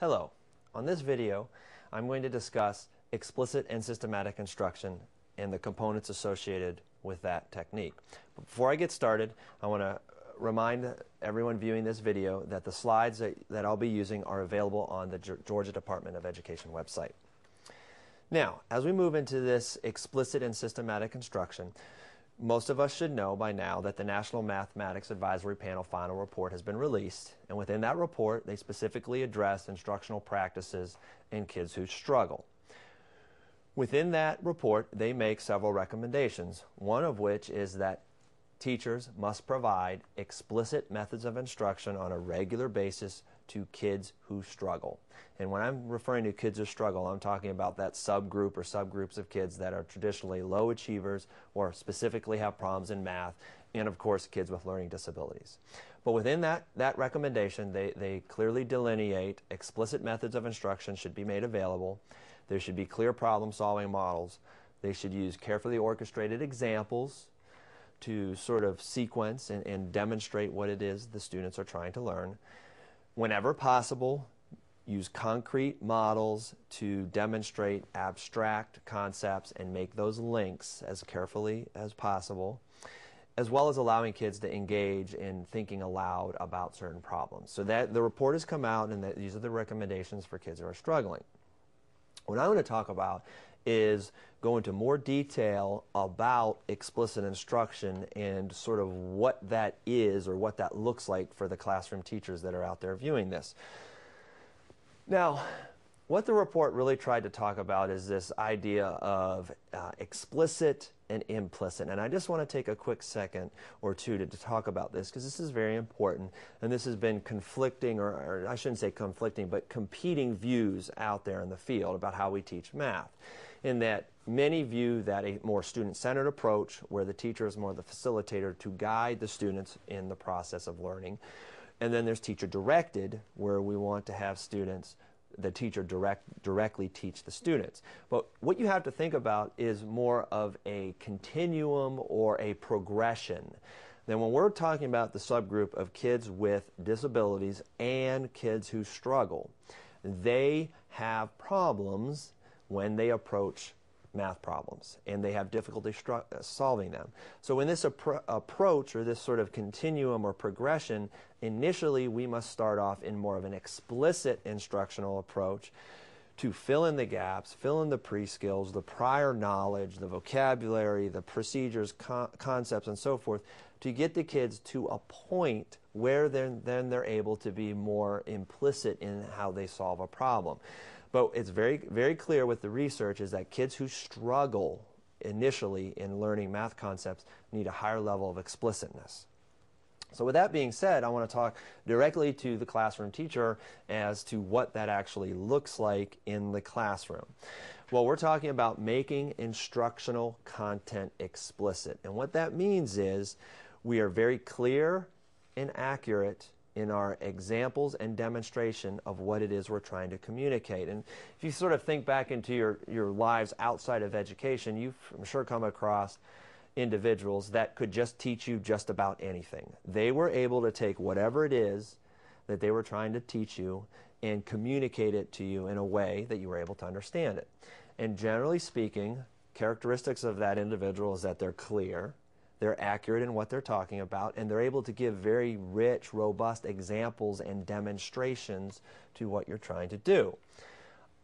Hello. On this video, I'm going to discuss explicit and systematic instruction and the components associated with that technique. Before I get started, I want to remind everyone viewing this video that the slides that, I'll be using are available on the Georgia Department of Education website. Now, as we move into this explicit and systematic instruction, most of us should know by now that the National Mathematics Advisory Panel final report has been released, and within that report, they specifically address instructional practices in kids who struggle. Within that report, they make several recommendations, one of which is that teachers must provide explicit methods of instruction on a regular basis to kids who struggle. And when I'm referring to kids who struggle, I'm talking about that subgroup or subgroups of kids that are traditionally low achievers or specifically have problems in math, and of course, kids with learning disabilities. But within that, that recommendation, they, they clearly delineate explicit methods of instruction should be made available. There should be clear problem solving models. They should use carefully orchestrated examples to sort of sequence and, and demonstrate what it is the students are trying to learn. Whenever possible, use concrete models to demonstrate abstract concepts and make those links as carefully as possible, as well as allowing kids to engage in thinking aloud about certain problems. So that the report has come out and that these are the recommendations for kids who are struggling. What I want to talk about is go into more detail about explicit instruction and sort of what that is or what that looks like for the classroom teachers that are out there viewing this. Now, what the report really tried to talk about is this idea of uh, explicit and implicit. And I just want to take a quick second or two to, to talk about this because this is very important. And this has been conflicting, or, or I shouldn't say conflicting, but competing views out there in the field about how we teach math in that many view that a more student-centered approach where the teacher is more the facilitator to guide the students in the process of learning. And then there's teacher-directed where we want to have students the teacher direct, directly teach the students. But what you have to think about is more of a continuum or a progression. Then when we're talking about the subgroup of kids with disabilities and kids who struggle, they have problems when they approach math problems and they have difficulty uh, solving them. So in this appro approach or this sort of continuum or progression, initially we must start off in more of an explicit instructional approach to fill in the gaps, fill in the pre-skills, the prior knowledge, the vocabulary, the procedures, con concepts, and so forth, to get the kids to a point where then they're able to be more implicit in how they solve a problem. But it's very, very clear with the research is that kids who struggle initially in learning math concepts need a higher level of explicitness. So with that being said, I want to talk directly to the classroom teacher as to what that actually looks like in the classroom. Well, we're talking about making instructional content explicit. And what that means is we are very clear and accurate in our examples and demonstration of what it is we're trying to communicate. And if you sort of think back into your, your lives outside of education, you've I'm sure come across individuals that could just teach you just about anything. They were able to take whatever it is that they were trying to teach you and communicate it to you in a way that you were able to understand it. And generally speaking, characteristics of that individual is that they're clear, they're accurate in what they're talking about, and they're able to give very rich, robust examples and demonstrations to what you're trying to do.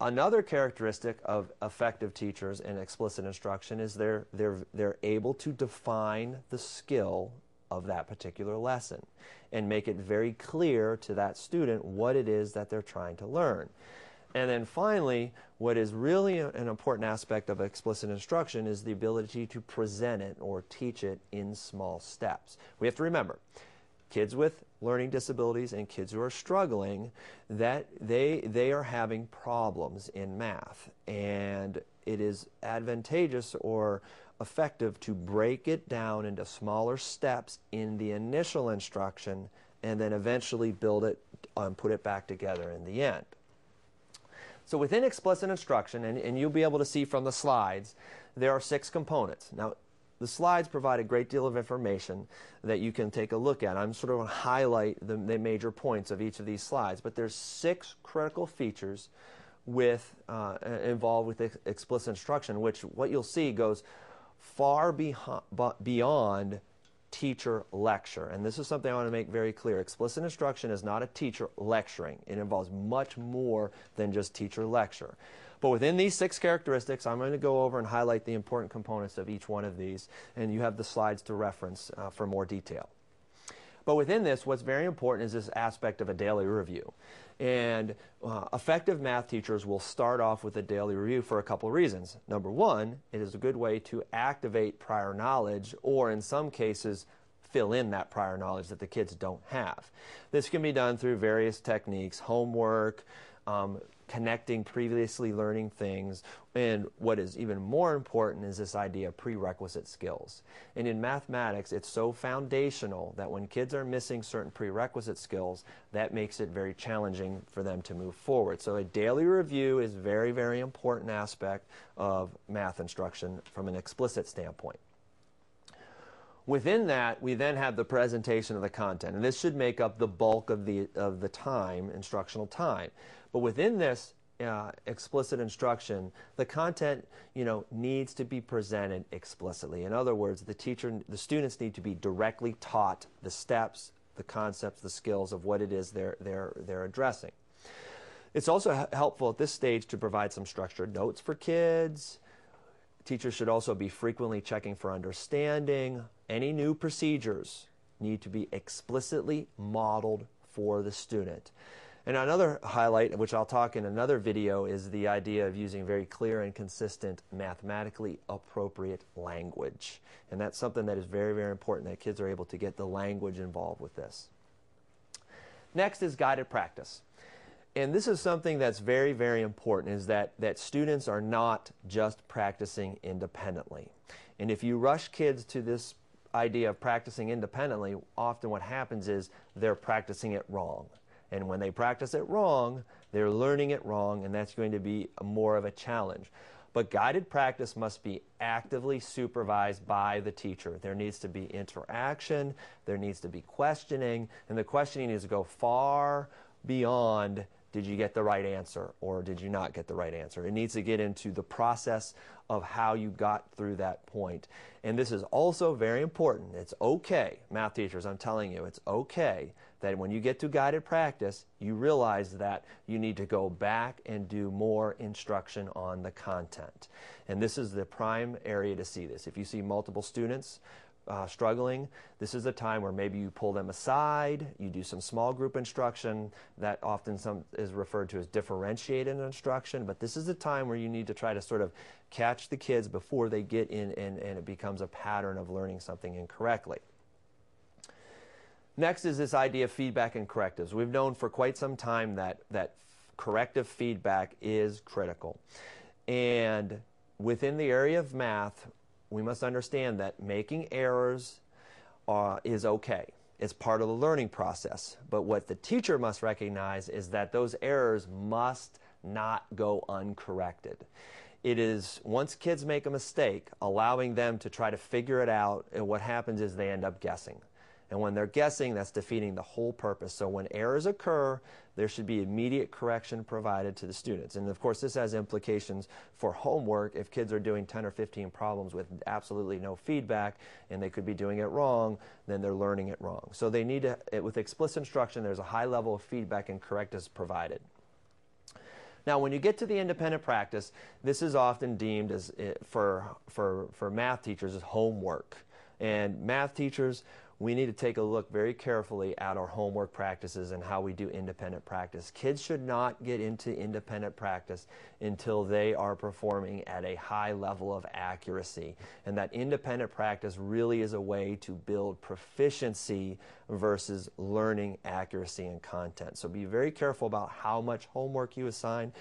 Another characteristic of effective teachers in explicit instruction is they're, they're, they're able to define the skill of that particular lesson and make it very clear to that student what it is that they're trying to learn. And then finally, what is really an important aspect of explicit instruction is the ability to present it or teach it in small steps. We have to remember, kids with learning disabilities and kids who are struggling, that they, they are having problems in math. And it is advantageous or effective to break it down into smaller steps in the initial instruction and then eventually build it and put it back together in the end. So within explicit instruction, and, and you'll be able to see from the slides, there are six components. Now, the slides provide a great deal of information that you can take a look at. I'm sort of going to highlight the, the major points of each of these slides, but there's six critical features with uh, involved with ex explicit instruction, which what you'll see goes far beyond teacher lecture. And this is something I want to make very clear. Explicit instruction is not a teacher lecturing. It involves much more than just teacher lecture. But within these six characteristics, I'm going to go over and highlight the important components of each one of these, and you have the slides to reference uh, for more detail. But within this, what's very important is this aspect of a daily review. And uh, effective math teachers will start off with a daily review for a couple of reasons. Number one, it is a good way to activate prior knowledge, or in some cases, fill in that prior knowledge that the kids don't have. This can be done through various techniques, homework, um, connecting previously learning things. And what is even more important is this idea of prerequisite skills. And in mathematics, it's so foundational that when kids are missing certain prerequisite skills, that makes it very challenging for them to move forward. So a daily review is very, very important aspect of math instruction from an explicit standpoint. Within that, we then have the presentation of the content, and this should make up the bulk of the, of the time, instructional time. But within this uh, explicit instruction, the content, you know, needs to be presented explicitly. In other words, the teacher, the students need to be directly taught the steps, the concepts, the skills of what it is they're, they're, they're addressing. It's also helpful at this stage to provide some structured notes for kids. Teachers should also be frequently checking for understanding, any new procedures need to be explicitly modeled for the student. And another highlight, which I'll talk in another video, is the idea of using very clear and consistent, mathematically appropriate language. And that's something that is very, very important that kids are able to get the language involved with this. Next is guided practice. And this is something that's very, very important is that, that students are not just practicing independently. And if you rush kids to this idea of practicing independently, often what happens is they're practicing it wrong. And when they practice it wrong, they're learning it wrong, and that's going to be more of a challenge. But guided practice must be actively supervised by the teacher. There needs to be interaction, there needs to be questioning, and the questioning needs to go far beyond did you get the right answer or did you not get the right answer? It needs to get into the process of how you got through that point. And this is also very important. It's okay, math teachers, I'm telling you, it's okay that when you get to guided practice, you realize that you need to go back and do more instruction on the content. And this is the prime area to see this. If you see multiple students uh, struggling, this is a time where maybe you pull them aside, you do some small group instruction that often some is referred to as differentiated instruction, but this is a time where you need to try to sort of catch the kids before they get in and, and it becomes a pattern of learning something incorrectly. Next is this idea of feedback and correctives. We've known for quite some time that, that corrective feedback is critical. And within the area of math, we must understand that making errors uh, is okay. It's part of the learning process. But what the teacher must recognize is that those errors must not go uncorrected. It is once kids make a mistake, allowing them to try to figure it out, and what happens is they end up guessing. And when they're guessing, that's defeating the whole purpose. So when errors occur, there should be immediate correction provided to the students. And of course, this has implications for homework. If kids are doing 10 or 15 problems with absolutely no feedback and they could be doing it wrong, then they're learning it wrong. So they need to, with explicit instruction, there's a high level of feedback and correctives provided. Now, when you get to the independent practice, this is often deemed as, eh, for, for, for math teachers, as homework. And math teachers we need to take a look very carefully at our homework practices and how we do independent practice. Kids should not get into independent practice until they are performing at a high level of accuracy. And that independent practice really is a way to build proficiency versus learning accuracy and content. So be very careful about how much homework you assign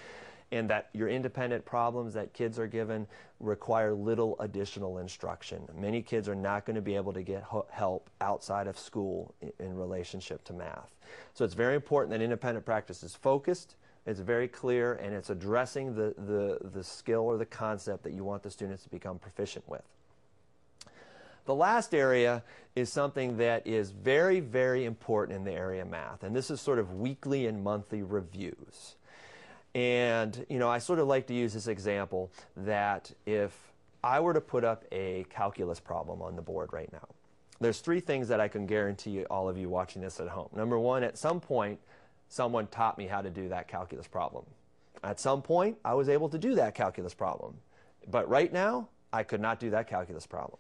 and that your independent problems that kids are given require little additional instruction. Many kids are not going to be able to get help outside of school in relationship to math. So it's very important that independent practice is focused, it's very clear, and it's addressing the, the, the skill or the concept that you want the students to become proficient with. The last area is something that is very, very important in the area of math, and this is sort of weekly and monthly reviews. And, you know, I sort of like to use this example that if I were to put up a calculus problem on the board right now, there's three things that I can guarantee all of you watching this at home. Number one, at some point, someone taught me how to do that calculus problem. At some point, I was able to do that calculus problem. But right now, I could not do that calculus problem.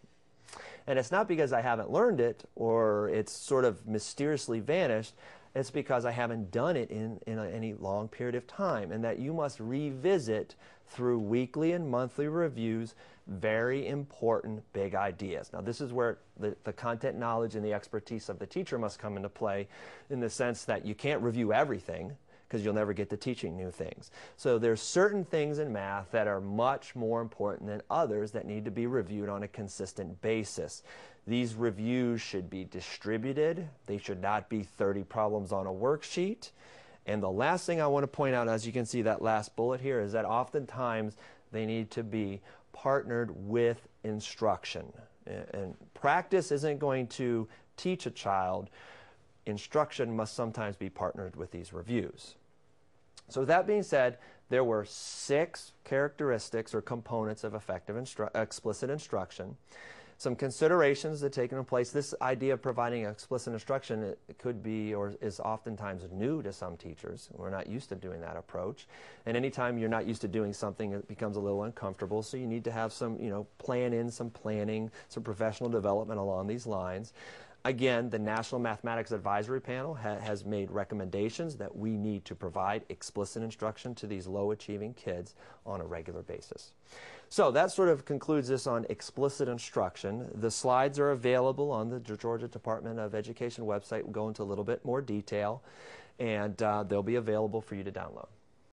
And it's not because I haven't learned it or it's sort of mysteriously vanished. It's because I haven't done it in, in any long period of time. And that you must revisit through weekly and monthly reviews very important big ideas. Now, this is where the, the content knowledge and the expertise of the teacher must come into play in the sense that you can't review everything because you'll never get to teaching new things. So there's certain things in math that are much more important than others that need to be reviewed on a consistent basis. These reviews should be distributed. They should not be 30 problems on a worksheet. And the last thing I want to point out, as you can see that last bullet here, is that oftentimes they need to be partnered with instruction. And practice isn't going to teach a child. Instruction must sometimes be partnered with these reviews. So that being said, there were six characteristics or components of effective instru explicit instruction. Some considerations that take into place. This idea of providing explicit instruction could be or is oftentimes new to some teachers. We're not used to doing that approach. And anytime you're not used to doing something, it becomes a little uncomfortable. So you need to have some, you know, plan in some planning, some professional development along these lines. Again, the National Mathematics Advisory Panel ha has made recommendations that we need to provide explicit instruction to these low achieving kids on a regular basis. So that sort of concludes this on explicit instruction. The slides are available on the Georgia Department of Education website. We'll go into a little bit more detail, and uh, they'll be available for you to download.